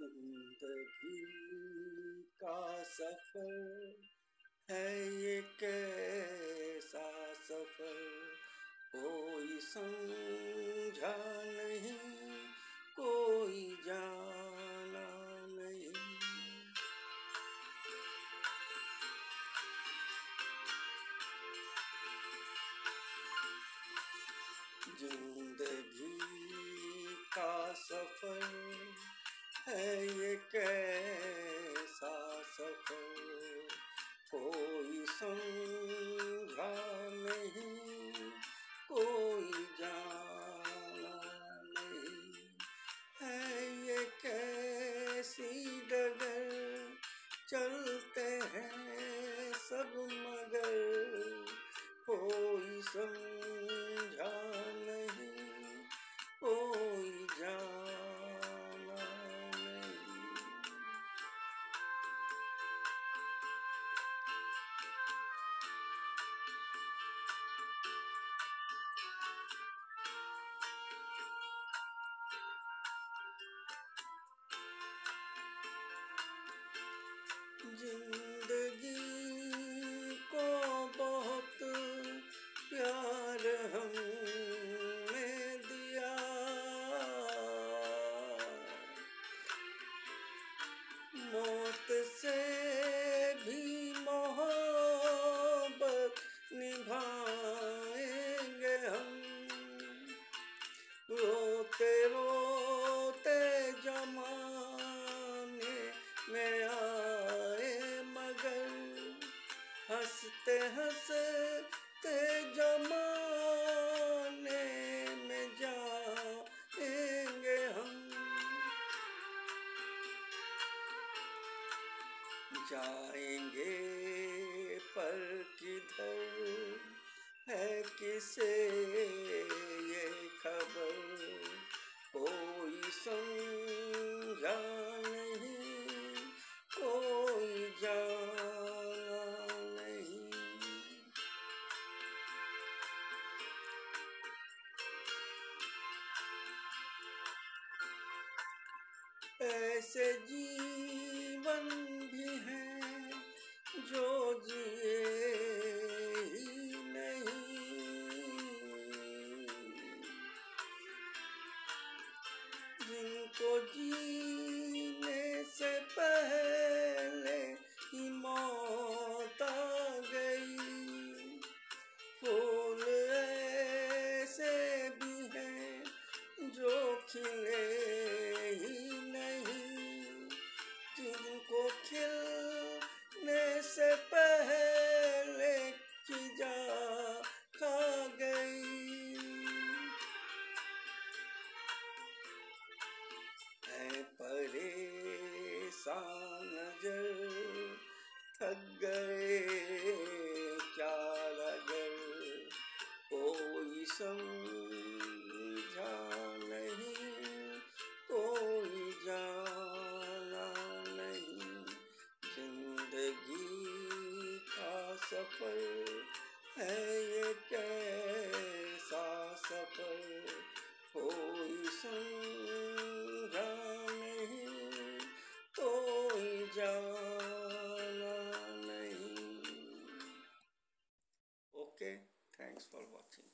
ज़िंदगी का सफ़र है ये कैसा सफ़र? कोई समझा नहीं कोई जाना नहीं। ज़िंदगी कैसा सफ़र कोई समझा नहीं कोई जाना नहीं। है ये कैसी डगर चलते ज़िंदगी हँसते हँसते जमाने में जाएँगे हम। जाएँगे ऐसे जीवन भी हैं जो जिए ही नहीं। जिनको जीने से पहले ही मौत आ गई, फूल ऐसे भी हैं जो खिले सफ़र है ये कैसा सफ़र कोई समझा नहीं तो जाना नहीं। Okay thanks for watching